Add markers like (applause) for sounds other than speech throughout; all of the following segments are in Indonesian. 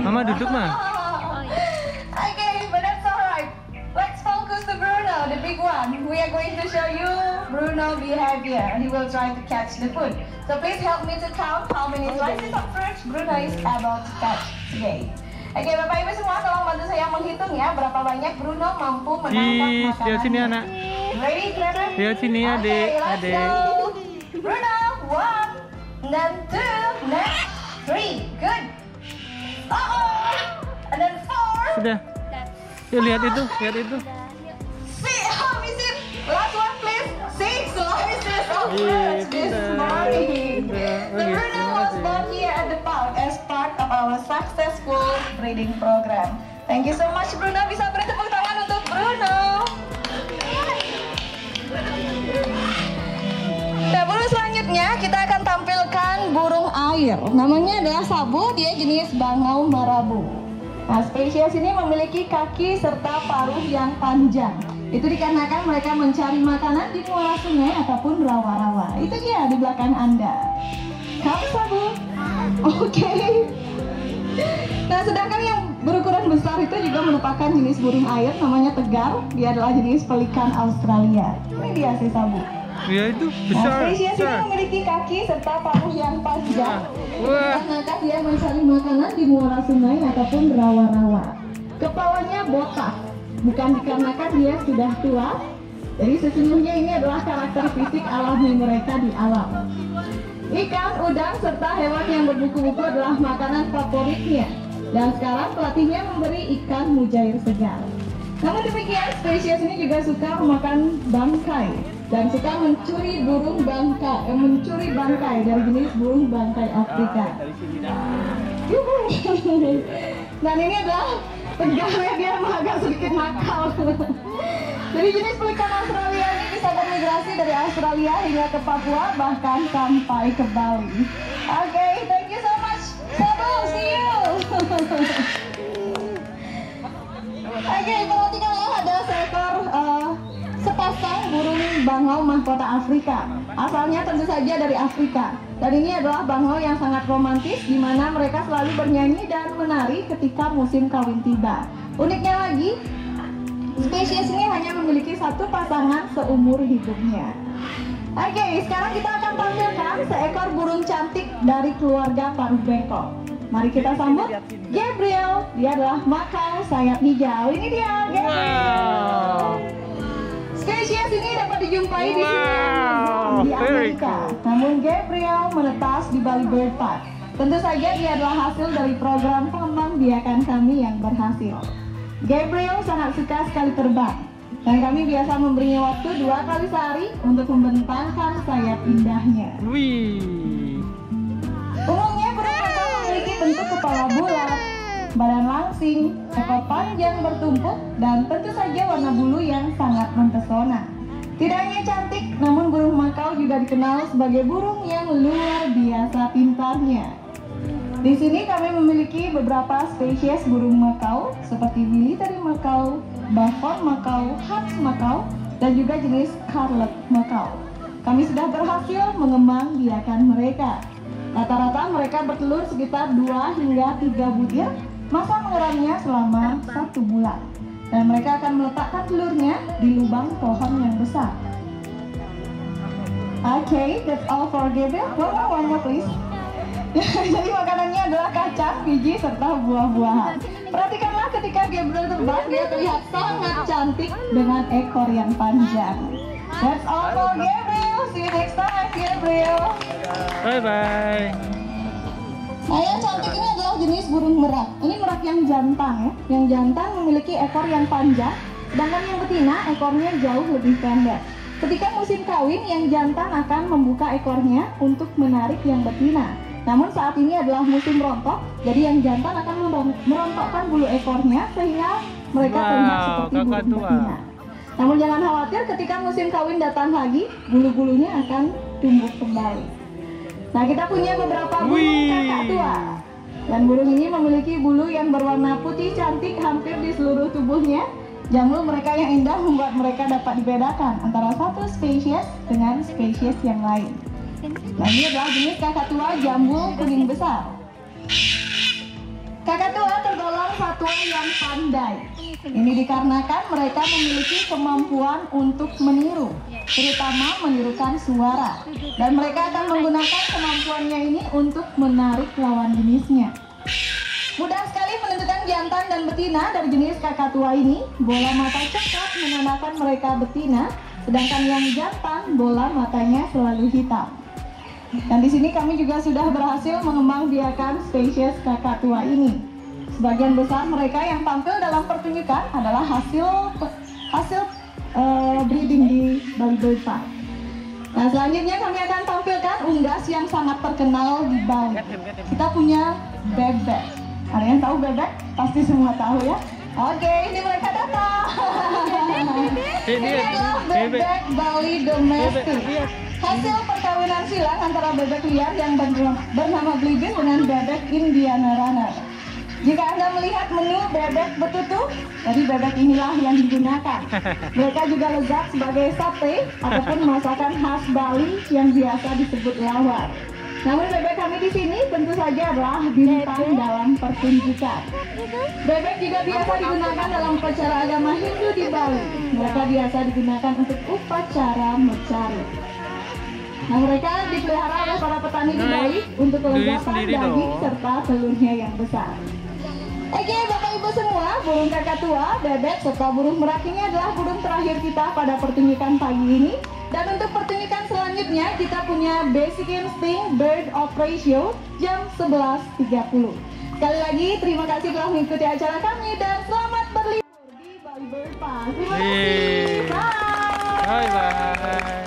Mama duduk mah. Okay, but that's alright. Let's focus to Bruno, the big one. We are going to show you Bruno behavior. He will try to catch the food. So please help me to count how many slices of fruit Bruno is able to catch today. Oke, Bapak Ibu semua tolong bantu saya menghitung ya berapa banyak Bruno mampu menangkap makanan. lihat sini anak. Ready, ready? Lihat sini adik, Okay, let's adik. Bruno, one, then two, next, three, good. And then four, Sudah. Yuk lihat itu, lihat itu. six, how is it? Last one please, six slices of Iya, fruit this pintar, morning. pintar. So Oke, Bruno was born here at the park as part of our successful breeding program. Thank you so much Bruno, bisa beri tepuk tangan untuk Bruno. Nah, burung selanjutnya kita akan burung air. Namanya adalah sabu, dia jenis bangau marabu. Nah, spesies ini memiliki kaki serta paruh yang panjang. Itu dikarenakan mereka mencari makanan di muara sungai ataupun rawa-rawa. Itu dia di belakang Anda. Kamu sabu? Oke. Nah, sedangkan yang berukuran besar itu juga merupakan jenis burung air namanya tegar. Dia adalah jenis pelikan Australia. Ini dia si sabu. Ya itu Nah, besar, spesies ini memiliki kaki serta paruh yang panjang. Wah. Karena dia mencari makanan di muara sungai ataupun rawa-rawa. Kepalanya botak, bukan dikarenakan dia sudah tua. Jadi sesungguhnya ini adalah karakter fisik alami mereka di alam. Ikan, udang, serta hewan yang berbuku-buku adalah makanan favoritnya. Dan sekarang pelatihnya memberi ikan mujair segar. Namun demikian, spesies ini juga suka memakan bangkai dan suka mencuri burung bangkai, eh, mencuri bangkai dari jenis burung bangkai Afrika. (laughs) Dan ini adalah dia emang agak sedikit nakal. (laughs) Jadi jenis pelikan Australia ini bisa bermigrasi dari Australia hingga ke Papua bahkan sampai ke Bali. Oke, thank you so much. Sabu, see you. (laughs) Oke, perhatikanlah bangau mahkota Afrika. Asalnya tentu saja dari Afrika. Dan ini adalah bangau yang sangat romantis di mana mereka selalu bernyanyi dan menari ketika musim kawin tiba. Uniknya lagi, spesies ini hanya memiliki satu pasangan seumur hidupnya. Oke, sekarang kita akan tampilkan seekor burung cantik dari keluarga paruh bengkok. Mari kita sambut Gabriel. Dia adalah makau sayap hijau. Ini dia Gabriel. Dapat dijumpai di Wow, seluruh di Amerika. Namun Gabriel menetas di Bali Bird Park. Tentu saja dia adalah hasil dari program pengembang biakan kami yang berhasil. Gabriel sangat suka sekali terbang. Dan kami biasa memberinya waktu dua kali sehari untuk membentangkan sayap indahnya. Wih. Umumnya makau memiliki bentuk kepala bulat, badan langsing, ekor panjang bertumpuk, dan tentu saja warna bulu yang sangat mempesona. Tidak hanya cantik, namun burung makau juga dikenal sebagai burung yang luar biasa pintarnya. Di sini kami memiliki beberapa spesies burung makau seperti military makau, buffon makau, hats makau, dan juga jenis scarlet makau. Kami sudah berhasil mengembang biakan mereka. Rata-rata mereka bertelur sekitar 2 hingga 3 butir, masa mengeramnya selama satu bulan. Dan mereka akan meletakkan telurnya di lubang pohon yang besar. Okay, that's all for Gabriel. One more, one more please. (laughs) Jadi makanannya adalah kacang, biji, serta buah-buahan. Perhatikanlah ketika Gabriel terbang, dia terlihat sangat cantik dengan ekor yang panjang. That's all for Gabriel. See you next time, Gabriel. Bye yang cantik ini adalah jenis burung merak. Ini merak yang jantan ya. Yang jantan memiliki ekor yang panjang, sedangkan yang betina ekornya jauh lebih pendek. Ketika musim kawin, yang jantan akan membuka ekornya untuk menarik yang betina. Namun saat ini adalah musim rontok, jadi yang jantan akan meron- merontokkan bulu ekornya sehingga mereka Wow, terlihat seperti burung tua. betina. Namun jangan khawatir ketika musim kawin datang lagi, bulu-bulunya akan tumbuh kembali. Nah, kita punya beberapa burung Wih. kakak tua. Dan burung ini memiliki bulu yang berwarna putih cantik hampir di seluruh tubuhnya. Jamur mereka yang indah membuat mereka dapat dibedakan antara satu spesies dengan spesies yang lain. Nah, ini adalah jenis kakak tua jambul kuning besar. Kakatua tergolong satwa yang pandai. Ini dikarenakan mereka memiliki kemampuan untuk meniru, terutama menirukan suara. Dan mereka akan menggunakan kemampuannya ini untuk menarik lawan jenisnya. Mudah sekali menentukan jantan dan betina dari jenis kakatua ini. Bola mata coklat menandakan mereka betina, sedangkan yang jantan bola matanya selalu hitam. Dan di sini kami juga sudah berhasil mengembangbiakan spesies kakatua ini. Sebagian besar mereka yang tampil dalam pertunjukan adalah hasil hasil eh, breeding di Bali Bird Park. Nah selanjutnya kami akan tampilkan unggas yang sangat terkenal di Bali. Kita punya bebek. Yang tahu bebek? Pasti semua tahu ya. Oke, ini mereka datang. (laughs) Ini adalah bebek. Bali domestik. lihat. Hasil perkawinan silang antara bebek liar yang bernama, bernama Blibin dengan bebek Indiana Runner. Jika Anda melihat menu bebek betutu, jadi bebek inilah yang digunakan. Mereka juga lezat sebagai sate ataupun masakan khas Bali yang biasa disebut lawar. Namun bebek kami di sini tentu saja adalah bintang dalam pertunjukan. Bebek juga biasa digunakan dalam upacara agama Hindu di Bali. Mereka biasa digunakan untuk upacara mencari. Nah mereka dipelihara oleh para petani di Nah, Bali untuk kelezatan daging serta telurnya yang besar. Oke Bapak Ibu semua, burung kakak tua, bebek, serta burung merak ini adalah burung terakhir kita pada pertunjukan pagi ini. Dan untuk pertunjukan selanjutnya kita punya Basic Instinct Bird of Ratio jam 11.30. Sekali lagi terima kasih telah mengikuti acara kami dan selamat berlibur di Bali Bird Park. Terima kasih. Bye. Bye bye.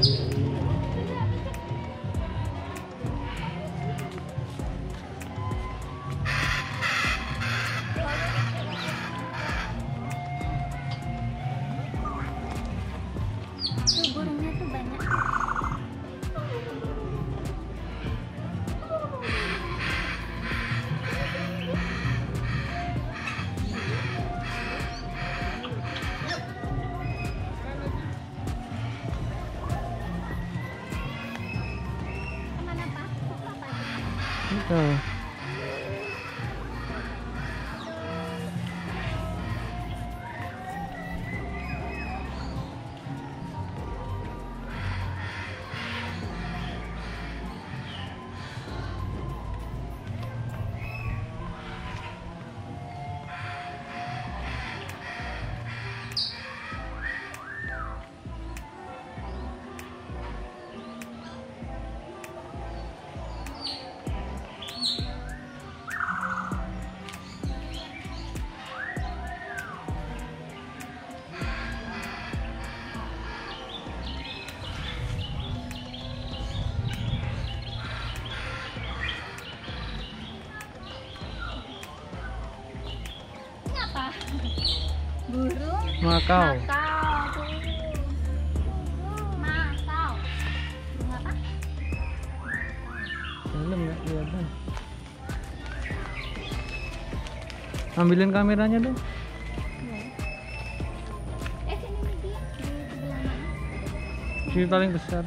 Thank you. Itu. Makau. Makau tuh. Makau. Burung apa? Dalam nggak? kelihatan. Ambilin kameranya dong. Eh? Sini paling besar.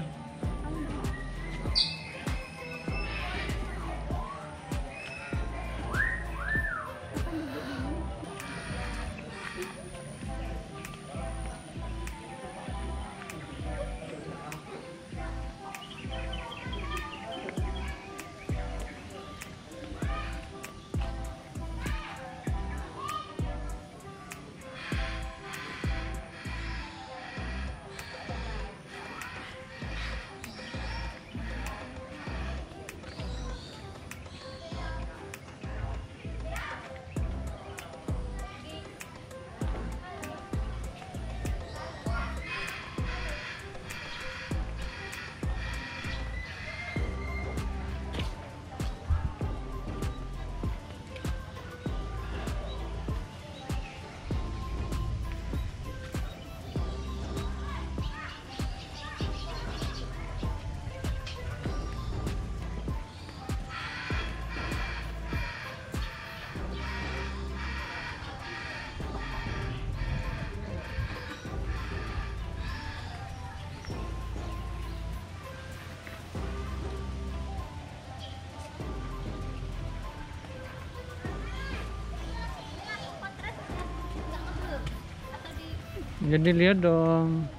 Jadi lihat dong.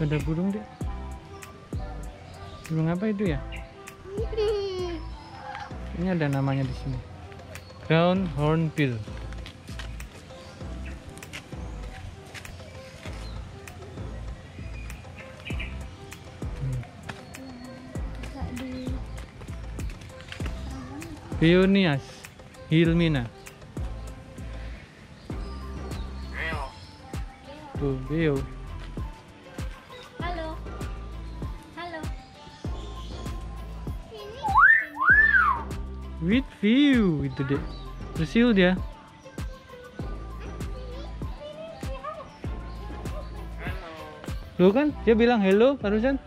Tuh ada burung deh. Burung apa itu ya? Ini ada namanya di sini. Crown hornbill. Peonias Hilmina. Tuh, beo. halo halo ini With view itu deh. Bersiul dia. Lu kan dia bilang hello barusan.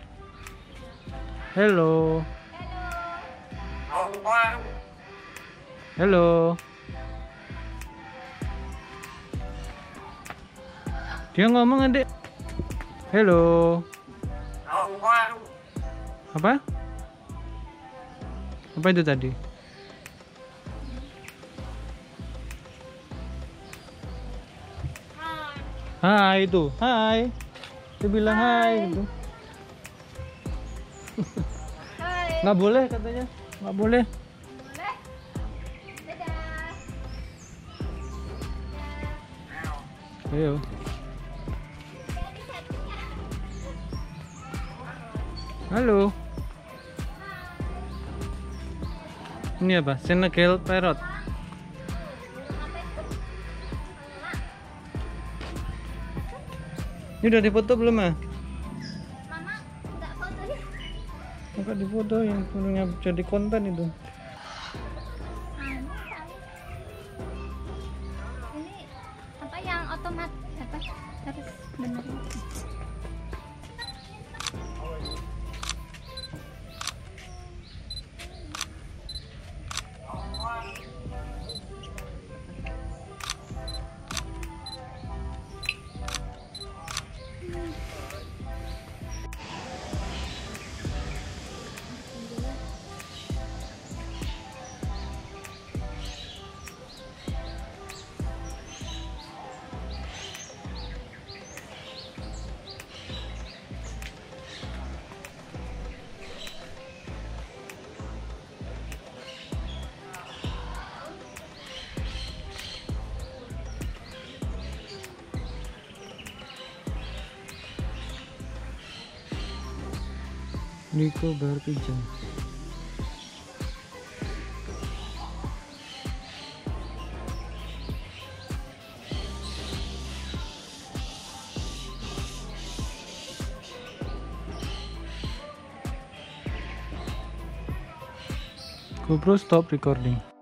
Hello. Hello. Dia ngomong adek. Hello. Apa? Apa itu tadi? Hai itu, hai. Dia bilang hai, gitu. hai Nggak boleh katanya, nggak boleh Ayo. Halo. Ini apa? Senegal parrot. Ini udah difoto belum ah? mama nggak foto ya Enggak difoto yang punya jadi konten itu. Nico Bar Pigeon. GoPro stop recording.